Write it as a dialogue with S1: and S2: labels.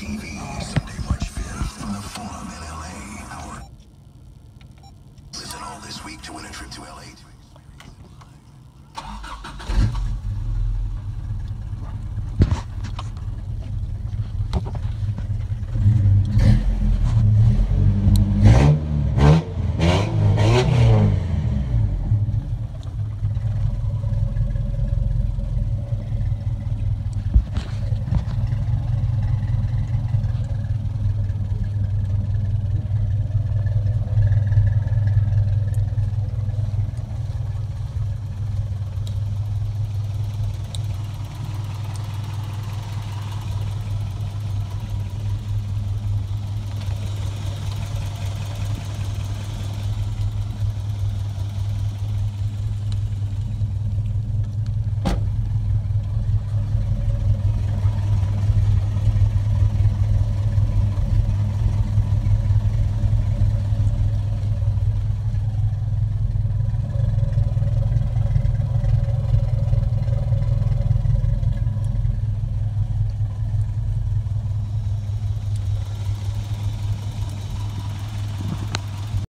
S1: TV, Sunday, March 5th, from the Forum in LA. Our... Listen all this week to win a trip to LA.